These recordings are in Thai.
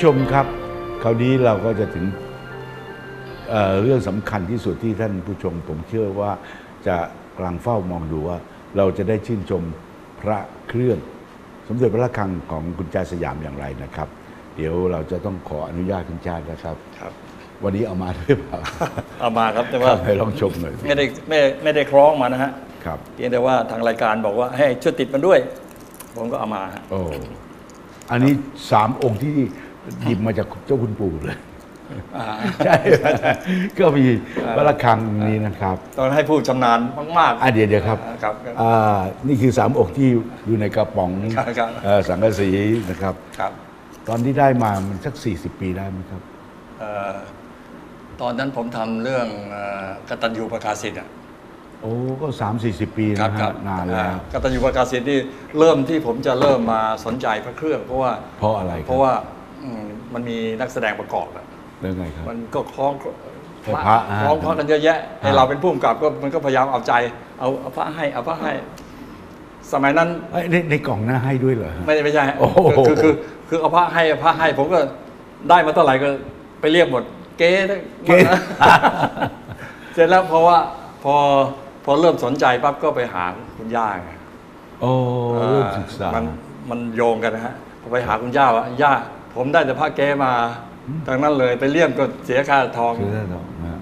ท่านผู้ชมครับ คราวนี้เราก็จะถึงเอ่อเรื่องสำคัญที่สุดที่ท่านผู้ชม ผมเชื่อว่าจะกำลังเฝ้ามองดูว่า เราจะได้ชื่นชมพระเครื่อง สมเด็จพระระฆังของคุณจาสยามอย่างไรนะครับ เดี๋ยวเราจะต้องขออนุญาตคุณจานะครับครับวันนี้เอามาด้วยเปล่าเอามาครับแต่คว่ารับให้ลองชมหน่อยสิไม่ได้ไม่ไม่ได้คล้องมานะฮะครับเพียงแต่ว่าทางรายการบอกว่าให้ช่วยติดมันด้วย ผมก็เอามาฮะโอ้อันนี้สามองค์ที่ หยิบมาจากเจ้าคุณปู่เลยอ่าใช่ก็มีพระระฆังนี้นะครับต้องให้ผู้ชำนาญมากอะเดี๋ยวเดี๋ยวครับอ่าครับอ่านี่คือสามอกที่อยู่ในกระป๋องครับครับเอ่อสังกะสีนะครับครับ ตอนที่ได้มามันสัก 40 ปีได้ไหมครับเอ่อตอนนั้นผมทำเรื่องเอ่อกตัญญูประกาศิทธิ์อะโอ้ก็3 40ปีครันะครัฮะนานแล้วอ่กตัญญูประกาศิทธิ์นี่เริ่มที่ผมจะเริ่มมาสนใจพระเครื่อง เพราะว่าเพราะอะไรครับเพราะว่าอื มมันมีนักแสดงประกอบอะเรื่องไงครับ มันก็คล้องพระพระอ่าคล้องพระกันเยอะแยะให้อ่าเราเป็นผู้กำกับก็มันก็พยายามเอาใจ เอาเอาพระให้เอาพระให้ สมัยนั้นเอ้ยในในกล่องหน้าให้ด้วยเหรอฮะไม่ไม่ใช่ฮะโอ้โหคือคือคือเอาพระให้เอาพระให้ ผมก็ได้มาเท่าไหร่ก็ไปเรียกหมด เก๊ทั้งหมดนะเสร็จแล้วเพราะว่าพอพอเริ่มสนใจปั๊บก็ไปหาคุณย่าไงโอ้เริ่มศึกษามันมันโยงกันนะฮะพอไปหาคุณย่าว่าย่า ผมได้แต่ผ้าแก้มาทั้งนั้นเลยไปเลี่ยมก็เสียค่าทอง คือได้หรอกนะ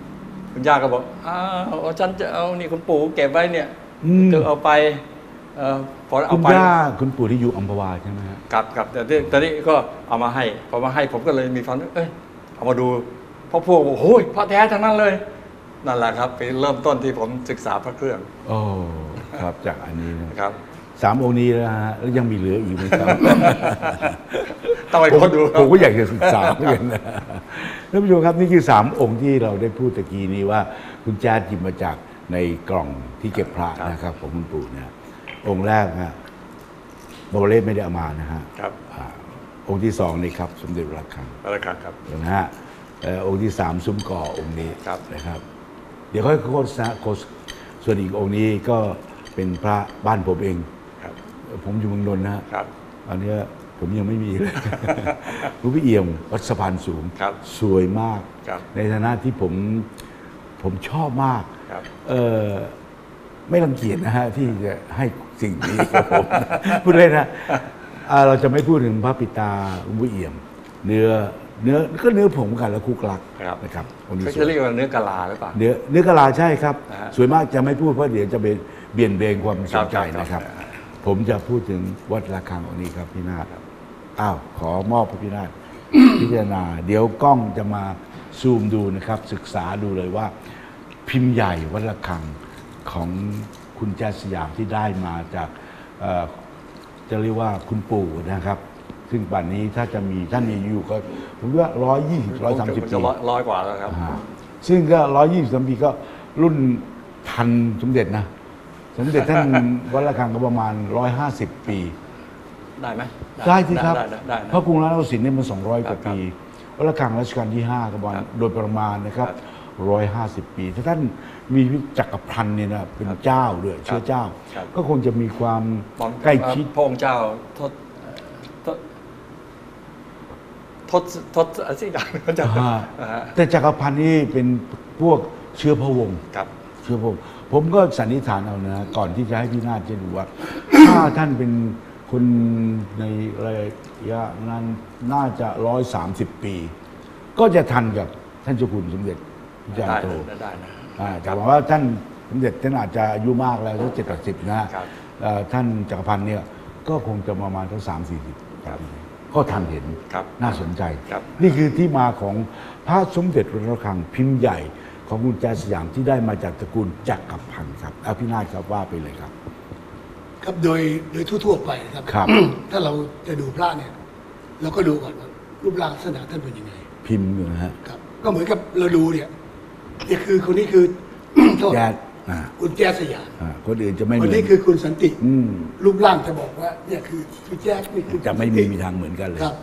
คุณย่าก็บอกอ้าวเอาฉันจะเอานี่คุณปู่เก็บไว้เนี่ยอืมก็เอาไปเออพอเอาคุณไป ย่าคุณปู่ที่อยู่อัมพวาใช่ไหมฮะ กลับกลับแต่ที่แต่นี่ก็เอามาให้พอมาให้ผมก็เลยมีความรู้เอ้ยเอามาดูเพราะพวกบอกโอ้ยพระแท้ทั้งนั้นเลย นั่นแหละครับเป็นเริ่มต้นที่ผมศึกษาพระเครื่องโอ้ ครับจากอันนี้นะครับ สามองค์นี้นะฮะแล้วยังมีเหลืออีกไหมครับต้องไปผมค้นดูครัผบมก็อยากจะศึกษาเหมือนกันนะท่านผู้ชมครับนี่คือสามองค์ที่เราได้พูดตะกี้นี้ว่าคุณแจ๊ดหยิบมาจากในกล่องที่เก็บพระนะครับของคุณปู่เนี่ยองค์แรกนะบาวเล่ไม่ได้เอามานะฮะครับอ่าองค์ที่สองนี่ครับ สมเด็จพระระฆังอะไรครับครับนะฮะเอ่อองค์ที่สามซุ้มก่อองค์นี้ครับนะครับ เดี๋ยวค่อยโฆษณาโฆษส่วนอีกองค์นี้ก็เป็นพระบ้านผมเองครับ ผมอยู่เมืองนนท์นะฮะครับ อันเนี้ยผมยังไม่มีเลย หลวงพี่เอี่ยมวัดสะพานสูง ครับสวยมาก ครับในฐานะที่ผมผมชอบมากครับ เออไม่รังเกียจนะฮะที่จะให้สิ่งนี้กับผม พูดเลยนะอ่าเราจะไม่พูดถึงพระปิตาหลวงพี่เอี่ยม เนื้อเนื้อก็เนื้อผงกันแล้วคุกลักครับ นะครับองค์นี้เขาสจะวยเรียกว่าเนื้อกะลาหรือเปล่า เนื้อเนื้อกะลาใช่ครับนะฮะสวยมากจะไม่พูดเพราะเดี๋ยวจะไปเบี่ยนเบนความสนใจครับนะครับ ครับ ผมจะพูดถึงวัดระฆังองค์นี้ครับพี่นาถอ้าวขอมอบพระพี่นาถพิจารณา เดี๋ยวกล้องจะมาซูมดูนะครับ ศึกษาดูเลยว่า พิมพ์ใหญ่วัดระฆังของคุณแจ๊สสยามที่ได้มาจากเอ่อจะเรียกว่าคุณปู่นะครับ ซึ่งป่านนี้ถ้าจะมีท่านมีอยู่ก็ผมว่าร้อยยี่สิบร้อยสามสิบจะปีร้อยร้อยกว่าแล้วครับอ่าซึ่งก็ร้อยยี่สิบสามปีก็รุ่นทันสมเด็จนะ สมเด็จท่านวัดระฆังก็ประมาณร้อยห้าสิบปี ได้ไหมได้สิครับ ได้ได้ได้เพราะกรุงรัตนโกสินทร์เนี่ยมันสองร้อยกว่าครับปีวัดระฆังรัชกาลที่ห้าก็ประมาณครับโดยประมาณนะครับครับร้อยห้าสิบปี ถ้าท่านมีจักรพันธ์เนี่ยนะเป็นเจ้าด้วยเชื้อเจ้า ครับ ก็คงจะมีความผมใกล้ชิด พระองค์เจ้าทศทศทศทศอะไรสักอย่างเขาจะอ่า อ่าฮะแต่จักรพันธ์นี่เป็นพวกเชื้อพระวงศ์ ครับ เชื่อผม ผมก็สันนิษฐานเอานะ ก่อนที่จะให้พี่นาฏจะดูว่า ถ้าท่านเป็นคนในระยะนั้นน่าจะร้อยสามสิบปี ก็จะทันกับท่านเจ้าคุณสมเด็จพระเจ้าได้โตได้ได้นะอ่าแต่ว่าท่านสมเด็จท่านอาจจะอายุมากแล้วสักเจ็ดแปดสิบนะครับเอ่อท่านจักรพันธ์เนี่ยก็คงจะประมาณทั้งสามสี่สิบครับก็ทันเห็นครับน่าสนใจครับนี่คือที่มาของพระสมเด็จพระระฆังพิมพ์ใหญ่ ของคุณแจสยามที่ได้มาจากตระกูลจักรพันธ์ครับอภินาถครับว่าไปเลยครับ ครับโดยโดยทั่วๆไปนะครับ ครับ ถ้าเราจะดูพระเนี่ย เราก็ดูก่อนว่ารูปร่างลักษณะท่านเป็นยังไงพิมพ์อยู่นะฮะครับ ก็เหมือนกับเราดูเนี่ยนี่คือคนนี้คือ โทษแจดอ่าคุณแจ๊สสยามอ่าคนอื่นจะไม่เหคมืนอนนี้คือคุณสันติ อืมรูปร่างจะบอกว่าเนี่ยคือคุณแจ๊สนี่คือจะไม่มีมีทางเหมือนกันเลย ครับ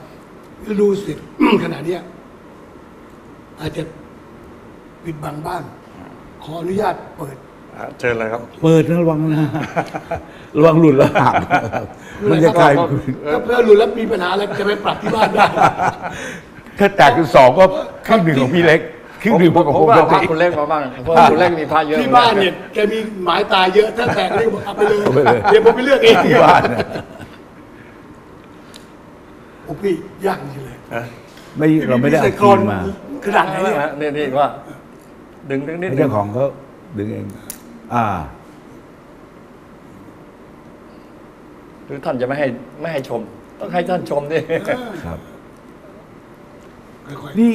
ดูเสร็จขณะเนี้ยอาจจะ ปิดบังบ้าง ขออนุญาตเปิด อะเชิญเลยครับ เปิดนะระวังนะ ระวังหลุดแล้วหักมันจะกลายก็ถ้าเพื่อนหลุดแล้วมีปัญหาอะไรจะไปปรับที่บ้านได้ ถ้าแตกเป็นสองก็ครึ่งหนึ่งของพี่เล็กครึ่งหนึ่งของผมผมว่าก็พระติคุณเล็กมาบ้างเพราะว่าคุณเล็กมีพระเยอะที่บ้านเนี่ยแกมีหมายตายเยอะถ้าแตกนี่บอกเอาไปเลยเอาไปเลยเดี๋ยวผมไปเลือกเองที่บ้านเนี่ยโอ้พี่ยากจริงเลยอะไม่เราไม่ได้เอาใส่ครีมมาขนาดไหนเนี่ย นี่นี่ว่า ดึงดึงนิดให้นึเจ้างของเขาดึงเอง อ่าหรือท่านจะไม่ให้ไม่ให้ชม ต้องให้ท่านชมดิครับค่อยนี่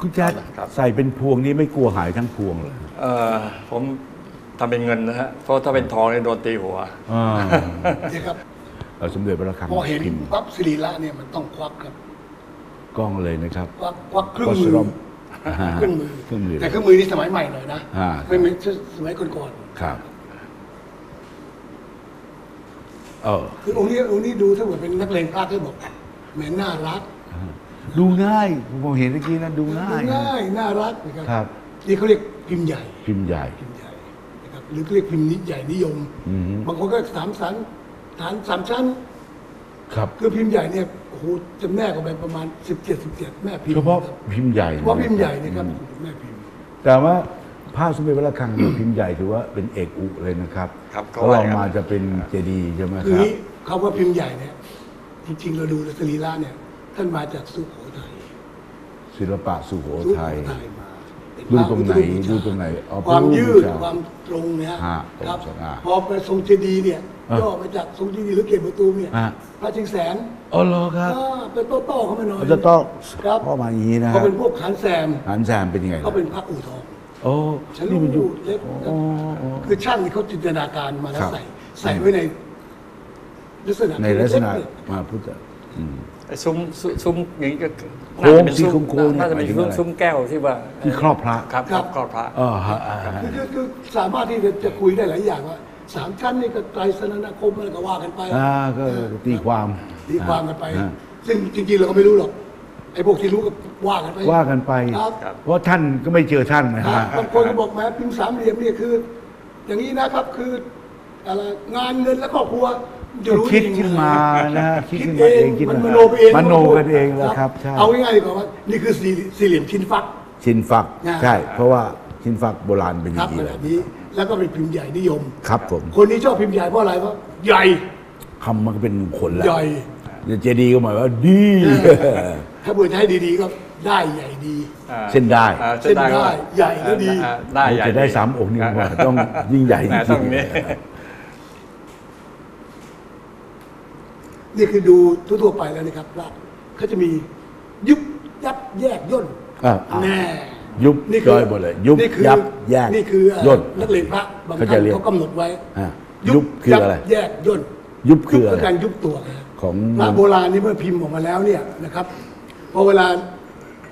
คุณแจ๊ดครับใส่เป็นพวงนี้ไม่กลัวหายทั้งพวงเลยเอ่อผมทำเป็นเงินนะฮะ เพราะถ้าเป็นทองเนี่ยโดนตีหัวอ่าๆเนี่ยครับเราสมเด็จพระคังพอเห็นพิมพ์ปั๊บสิริละเนี่ยมันต้องควักครับ กล้องเลยนะครับ ควักควักครึ่งก็มืสอ รมครึ่งมือครึ่งมือ แต่เครื่องมือนี่สมัยใหม่หน่อยนะอ่า ไม่เหมือนสมัยก่อนครับ เออ ๆคือองค์นี้องค์นี้ดูถ้าเกิดเป็นนักเลงพระก็บอกแหมน่ารักดูง่าย ผมเห็นเมื่อกี้นะดูง่ายดูง่ายน่ารักนะครับครับ นี่เขาเรียกพิมพ์ใหญ่ พิมพ์ใหญ่ พิมพ์ใหญ่นะครับหรือเรียกพิมพ์นิดใหญ่นิยม อืม บางคนก็สามชั้นฐานสามชั้น ครับ คือพิมพ์ใหญ่เนี่ยโอ้โหจำแนกออกไปประมาณ 17 17 แม่พิมพ์เฉพาะครับพิมพ์ใหญ่เฉพาะพิมพ์ใหญ่นะครับแม่พิมพ์ แต่ว่าผ้าสมเด็จพระระฆังเนี่ยพิมพ์ใหญ่ถือว่าเป็นเอกอุเลยนะครับครับเขาเขาลว่าองอย่างนั้นมาจะเป็นเจดีย์ใช่ไหมคือครับ นี้คำว่าพิมพ์ใหญ่เนี่ย จริงๆเราดูในสรีระเนี่ย ท่านมาจากสุโขทัยศิลปะสุโขสุโขทัยทัยมาเป็น ดูตรงไหนพะพุทธรูปดูตรงไหนอ๋อความพระรูปยืดบูชาความตรงเนี่ยฮะครับตรงสง่าพอไปทรงเจดีย์เนี่ยอะย่อมาจากทรงเจดีย์หรือเกศประตูมเนี่ยอะพระชิงแสนอ๋อเหรอครับอ่าเป็นโต้ๆเข้ามาหน่อยเขาจะต้องครับเข้ามาอย่างนี้นะเขาเป็นพวกขานแซมหันแซมเป็นยังไงเขาเป็นพระอู่ทองโอ้ฉันนี่มันยุรู้คเล็กอ๋ออ๋อคือช่างนี่เขาจินตนาการมาแล้วครับใส่ใส่ไว้ในลักษณะในลักษณะเล็กมาพุทธอืม ไอ้ซุ้มซุ้มซุ้มอย่างนี้ก็โค้งน่าจะเป็นสีซุ้มโค้งๆเนี่ยน่าจะเป็นหมายถึงซุ้มอะไรซุ้มแก้วที่ว่าที่ครอบพระ ครับครับครอบพระ เออฮะอ่าฮะคือคือคือสามารถที่จะจะคุยได้หลายอย่างว่าสามชั้นนี่ก็ไตรสนานคมอะไรก็ว่ากันไปอ่าก็ตีความตีความกันไป อ่าซึ่งจริงๆเราก็ไม่รู้หรอกไอ้พวกที่รู้ก็ว่ากันไปว่ากันไป ครับ ครับ เพราะท่านก็ไม่เจอท่านนะครัฮะบบางคนก็บอกแม้พิมพ์สามเหลี่ยมเนี่ยคือ อย่างนี้นะครับคืออะไรงานเงินและครอบครัว จะรู้คิดจริงๆขึ้นมานะฮะคิดคิดขึ้นเอมาเองงคิดมันมามโนไปเองมโนกันเองแล้วครับใช่เอาง่ายๆดีกว่าว่านี่คือสี่สี่เหลี่ยมชิ้นฟัก ชินฟักอ่าใช่ เพราะว่าชินฟักโบราณเป็นอครัย่าบงนี้ขเลนายดนี้แล้วก็เป็นพิมพ์ใหญ่นิยม ครับผมคนนี้ชอบพิมพ์ใหญ่เพราะอะไรเพราะใหญ่คำมันก็เป็นมงคลแล้วใหญ่เจดีย์ก็หมายว่าดี ถ้าเปิดให้ดีๆก็ได้ใหญ่ดี อ่าเส้นได้ อ่าเส้นได้ก็ใหญ่และดี อ่าได้ใหญ่จะได้ดีสามองค์นี่อ่าว่าต้องยิ่งใหญ่จแหม่ริต้องงนี้ นี่คือดูทั่วๆไปแล้วนะครับพระเขาจะมียุบยับแยกย่นๆอ่าอ่า แน่ยุบนี่ย่อยหมดเลยยุบนี่คือยับแยกนี่คือเอ่อย่นนักเลงพระบางเขาท่าจะนเรียกเขากำหนดไว้อ่ายุบคืออะไรแยกย่นยุบคืออะไรการยุบตัวนะครับของ พระโบราณนี่เมื่อพิมพ์ออกมาแล้วเนี่ยนะครับพอเวลา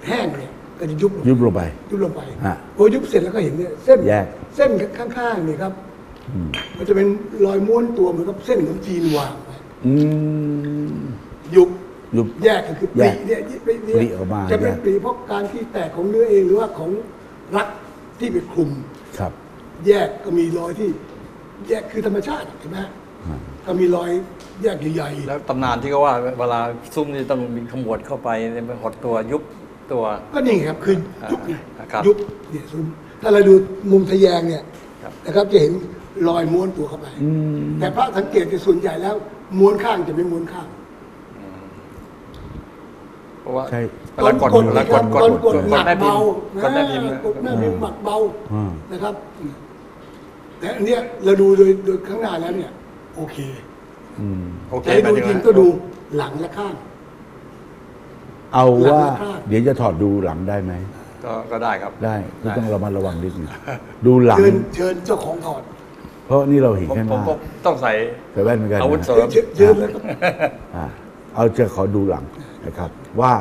แห้งเนี่ยก็จะยุบลง ยุบลงไป ยุบลงไปฮะพอยุบเสร็จแล้วก็เห็นเนี่ยเส้นแยก เส้นข้างๆเนี่ยครับ มันจะเป็นรอยม้วนตัวเหมือนกับเส้นขนมจีนวางไว้ อืม ยุบยุบ แยกก็คือปแยลีกเนี่ยปลีเนี่ยปลีออกมาจะเป็นแยก ปลีเพราะการที่แตกของเนื้อเองหรือว่าของรักที่ไปคลุม ครับ แยกก็มีรอยที่ แยกคือธรรมชาติเห็นไหมก็มีรอยแยกใหญ่แล้วตำนานที่เขาว่าเวลาซุ้มนี่ต้องมีขมวดเข้าไปเนี่ยมันหดตัวยุบตัว ๆก็นี่ไงครับคือยุบไงครับยุบเนี่ยซุ้มถ้าเราดูมุมทะแยงเนี่ยครับ นะครับจะเห็นรอยม้วนตัวเข้าไปแต่พระสังเกตในส่วนใหญ่แล้ว ม้วนข้างจะไม่ม้วนข้างเพราะว่าใช่เวลากดกดเวลากดกกดดกดหนักแม่พิมเบาพ์กดแม่พิมพ์กดแม่พิมพ์หนักเบาอืม นะครับ แต่อันเนี้ยเราดูโดยโดยข้างหน้าแล้วเนี่ย โอเคอืมโอเคแต่ให้ดูหมายจถึริงว่าก็ดูหลังและข้าง เอาว่า หลังและข้างเดี๋ยวจะถอดดูหลังได้ไหม ก็ก็ได้ครับ ได้ก็ต้องระมัดระวังนิดนึงดูหลัง เชิญเชิญเจ้าของถอด เพราะนี่เราเห็นผมแค่หผมน้าผมต้องใส่ใส่แว่นเหมือนกันนะอาวุธเสริมเชิญเชิญแล้วก็อ่าเอาจะขอดูหลังนะครับ ว่า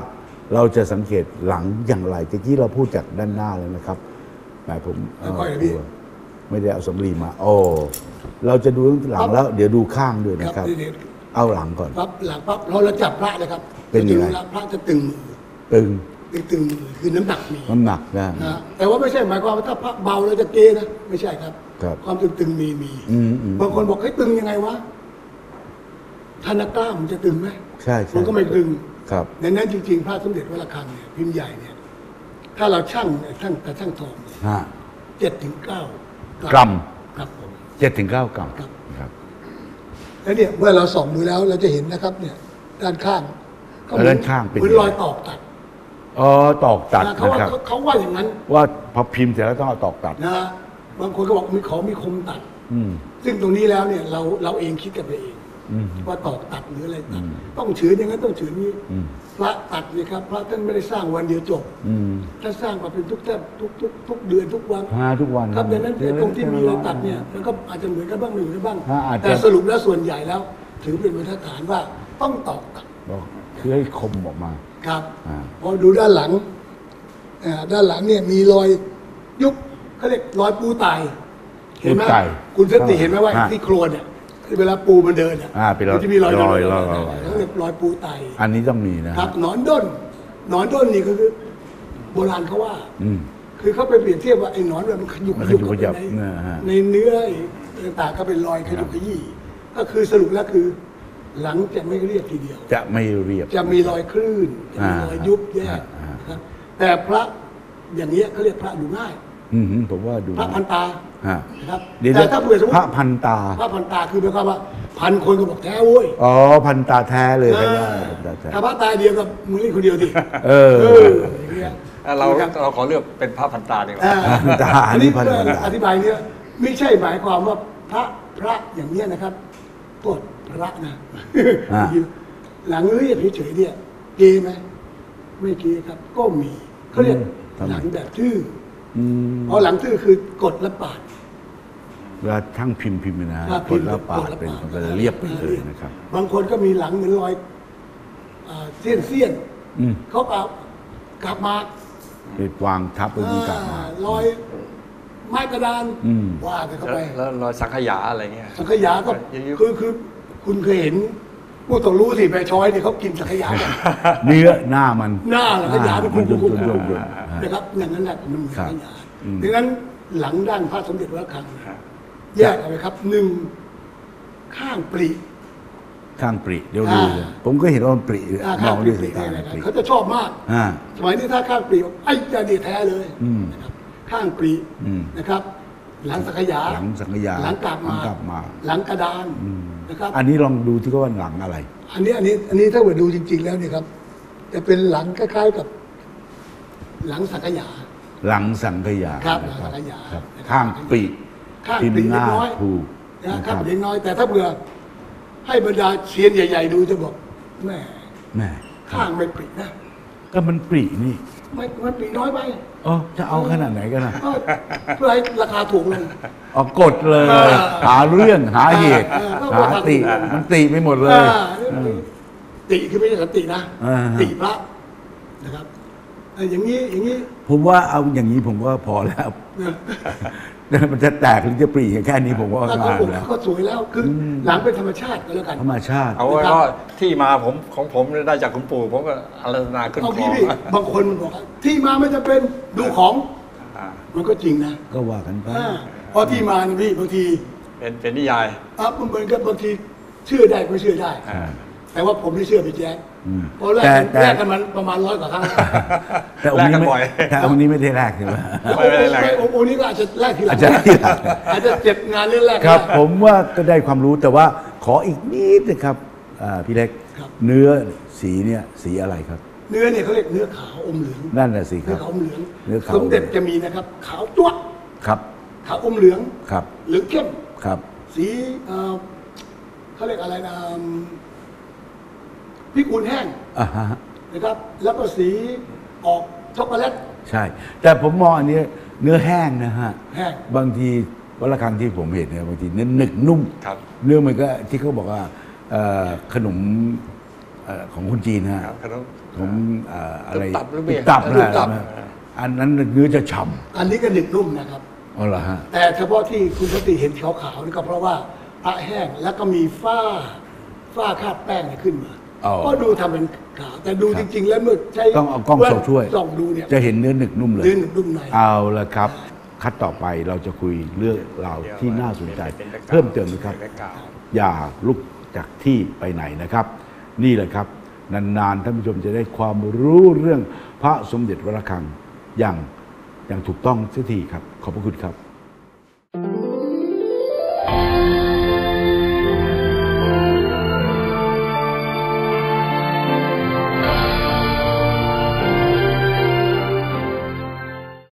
เราจะสังเกตหลังอย่างไรตะกี้เราพูดจากด้านหน้าแล้วนะครับแหมผมเอ่อค่อยๆนะพี่ไม่ได้เอาสำลีมา โอ้เราจะดูหลังแล้ว เดี๋ยวดูข้างด้วยครันะครับบเดี๋ยวเอาหลังก่อน ปั๊บหลังปั๊บเราเราจับพระเลยครับเป็นยังไงจะดูพระจะตึงมือตึงตึงตึงมือคือน้ำหนักมีน้ำหนักนะ นะแต่ว่าไม่ใช่หมายความว่าถ้าพระเบาเราจะเกนะไม่ใช่ครับ ครับความตึงๆมีมีอืมอืมบางคนบอกให้ยตึงยังไงวะถ้านักกล้ามมันจะตึงไหมใช่ใช่มันก็ไม่ตึงครับดังนั้นจริงๆพระสมเด็จวัดระฆังเนี่ยพิมพ์ใหญ่เนี่ย ถ้าเราช่างเนี่ยช่างแต่ช่างทองฮะเจ็ดถึงเก้ากรัมครับผมเจ็ดถึงเก้ากรัมครับครับแล้วเนี่ยเมื่อเราส่องดูแล้วเราจะเห็นนะครับ เนี่ย ด้านข้างก็เหมือด้านข้างเป็นเหมือนรอยตอกตัดอ๋อตอกตัดนะเขานะว่าครับเขาเขาว่าอย่างนั้น ว่าพอพิมพ์เสร็จแล้วต้องเอาตอกตัดนะ บางคนก็บอกมีของมีคมตัด อืม ซึ่งตรงนี้แล้วเนี่ยเราเราเองคิดกันไปเองอืม ว่าตอกตัดหรืออะไรตัดอืม ต้องเฉือนอย่างนั้นต้องเฉือนนี้ อืมพระตัดเนี่ยครับ พระท่านไม่ได้สร้างวันเดียวจบอืมท่านสร้างมาเป็นทุกแทบทุกทุกทุกเดือนทุกวันหาทุกวัน ครับดังนั้นไอ้ตรงที่มีเล็เรากๆตัดเนี่ยมันก็อาจจะเหมือนกันบ้างไม่เหมือนกันบ้างฮะอาจจะ แต่สรุปแล้วส่วนใหญ่แล้ว ถือเป็นบรรทัดฐานว่าต้องตอกตัดบอกคือให้คมออกมา ครับอ่า พอดูด้านหลังอ่าด้านหลังเนี่ยมีรอยยุบ เขาเรียกรอยปูไตเห็นไหมปูไต่คุณสติเห็นไหมว่าฮะที่โครนเนี่ยเวลาปูมันเดินอะอ่าเป็นรอยมันจะมีรอยรอยรอยรอยรอย เขาเรียกรอยปูไตอันนี้ต้องมีนะครับหนอนด้นหนอนด้นนี่ก็คือ โบราณเขาว่า อืม คือเขาไปเปรียบเทียบว่าไอ้หนอนแบบมันขยุกมันขขยุกยุกขยับในนะฮะในเนื้อต่างๆก็เป็นรอยขยุกขยี้ก็คือสรุปแล้วคือ หลังจะไม่เรียบทีเดียว จะไม่เรียบ จะมีรอยคลื่นจะมีรอยยุบแยกอ่า นะครับแต่พระอย่างเงี้ยเขาเรียกพระดูง่าย อืมผมว่าดู พระพันตาฮะ นะครับเดี๋ยวแต่ถ้าเผื่อสมมพระติพันตา พระพันตาคือหมายความว่าพันคนก็บอกแท้เว้ยอ๋อ พันตาแท้เลยก็ได้เออพันตาแท้ ถ้าพระตาเดียวกับมึงเล่นคนเดียวดิเออเอออย่างเงี้ยเรานะครับ เราขอเลือกเป็นพระพันตาดีกว่า อ่าพันตาอันนี้พันตาเพื่ออธิบายเนี่ยไม่ใช่หมายความว่าพระพระอย่างเนี้ยนะครับโทษพระนะอ่า หลังเรียบเฉยๆเนี่ยเกย์ไหมไม่เกย์ครับ ก็มีเขาเรียกหลังแบบทื่ออืม เพราะหลังทื่อคือกดและปาด เวลาช่างพิมพ์พิมพ์นะฮะถ้ากดแล้วปาดเป็นมันก็จะเรียบไปเลยนะครับ บางคนก็มีหลังเหมือนรอยอ่าเสี้ยนเสี้ยนๆอืมเขาเอากลับมาไปวางทับไปมันกลับมาอ่ารอยไม้กระดานอืมว่ากันเข้าไปแล้วรอยสังขยาอะไรเงี้ยสังขยาก็ยุบๆคือคือคุณเคยเห็น ผู้ต้องรู้สิไปช้อยเนี่ยเขากินสังขยากันเนื้อหน้ามันหน้าสังขยาเป็นมันคุยุกบคุกยุบยุบยุบนะครับอย่างนั้นแหละมันเหมือนครับสังขยาอืมดังนั้นหลังด้านพระสมเด็จวัดระฆังแยกเอาไว้ครับหนึ่งข้างปรีข้างปริเดี๋ยวดูอ่าเลยผมก็เห็นว่ามันปริอ่ามข้าองงปรีด้วยสายตาเนี่ยปริเขาจะชอบมากอ่าสมัยนี้ถ้าข้างปรีบอกไอ้จะดีแท้เลยอืมนะครับข้างปรีอืมนะครับ หลังสังขยา หลังสังขยา หลังกลับหลัมางกลับมา หลังกระดานอืม นะครับ อันนี้ลองดูที่เขาว่าหลังอะไร อันนี้อันนี้อันนี้ถ้าเกิดดูจริง ๆ แล้วเนี่ยครับ จะเป็นหลังคล้ายๆกับ หลังสังขยา หลังสังขยาครับนะหลังสังขยาครับนะครับข้างปริข้างพิมปรีพ์หเล็น้ากน้อยถูกนะนะคครัรับบเล็กน้อย แต่ถ้าเผื่อให้บรรดาเชียนใหญ่ ๆ ดูจะบอกแม่แม่ข้างไม่ปรีนะก็มันปรินี่ไม่มันปรีน้อยไป อ๋อจะเอาขนาดไหนกันนะก็เพื่อให้ราคาถูกลงอ๋อกดเลย เออหาเรื่องหาเหตุ เออเออหาติมันติไปหมดเลย อ่าติคือไม่ใช่สันตินะ อ่าติพระนะครับเอออย่างนี้อย่างนี้ผมว่าเอาอย่างนี้ผมว่าพอแล้ว มันจะแตกหรือจะปรีแค่นี้ผมว่าถ้าเขางานปลูกแล้วก็สวยแล้วคืออหลังเป็นธรรมชาติก็แล้วกันธรรมชาติเอาไว้ว่าที่มาผมของผมได้จากคุณปู่ผมก็อารัธนาขึ้นเอาคอพี่พี่บางคนมันบอกว่าที่มาไม่จะเป็นดูของอ่ามันก็จริงนะ ก็ว่ากันไปอ่าเพราะที่มาเนี่ยพี่บางทีเป็นเป็นนิยายอะมันเหมือนกับบางทีเชื่อได้ไม่เชื่อได้อ่า แต่ว่าผมไม่เชื่อพี่แจ๊คอืมเพราะแรกแต่กันแต่ แรกกันมันประมาณร้อยกว่าครั้งแต่องค์นี้แลกกันไม่บ่อย แต่องค์นี้ไม่ได้แรกใช่ไหมไม่เป็นไรไม่องค์องค์นี้ก็อาจจะแรกทีหลังอาจจะทีหลัง อาจจะเจ็บงานเรื่องแรกครับ ก็ได้ ผมว่าก็ได้ความรู้แต่ว่าขออีกนิดนะครับอ่าพี่เล็ก ครับ เนื้อสีเนี่ยสีอะไรครับ เนื้อเนี่ยเขาเรียกเนื้อขาวอมเหลือง นั่นแหละสิคเนื้รัอบ ขาวอมเหลืองเนื้อขาว สมเด็จจะมีนะครับ ขาวจ้วะครับขาวอมเหลืองครับเหลืองเข้ม ครับ สีเอ่อเขาเรียกอะไรนะ พิกุลแห้งอ่าฮะนะครับ แล้วก็สีออกช็อกโกแลต ใช่ แต่ผมมองอันนี้เนื้อแห้งนะฮะแห้ง บางทีวัละครั้งที่ผมเห็นเนี่ยบางทีเนื้อหนึกนุ่ม ครับ เนื้อมันก็ที่เขาบอกว่าเอ่อขนมเอ่อของคนจีนนะฮะครับขนม ผมเอ่ออะไรตับหรือเปล่าตับตุ๊บตันะบอันนั้นเนื้อจะฉ่อันนี้ก็หนึบนุ่มนะครับำอ๋อเหรอฮะ แต่เฉพาะที่คุณสติเห็นขาวๆนี่ก็เพราะว่าพระแห้งแล้วก็มีฝ้าฝ้าคราบแป้งเนี่ยขึ้นมา อ๋อ ก็ดูทำเป็นขาวแต่ดูจริง ๆ แล้วเมื่อใช้ต้องเอากล้องส่องช่วย ส่องดูเนี่ยจะเห็นเนื้อหนึกนุ่มเลยเนื้อหนึบนุ่มใน เอาละครับ คัดต่อไปเราจะคุยเรื่องราวที่น่าสนใจ เพิ่มเติมนะครับ อย่าลุกจากที่ไปไหนนะครับ นี่แหละครับ นาน ๆ ท่านผู้ชมจะได้ความรู้เรื่องพระสมเด็จวรคังอย่างอย่างถูกต้องเสียทีครับ ขอบพระคุณครับ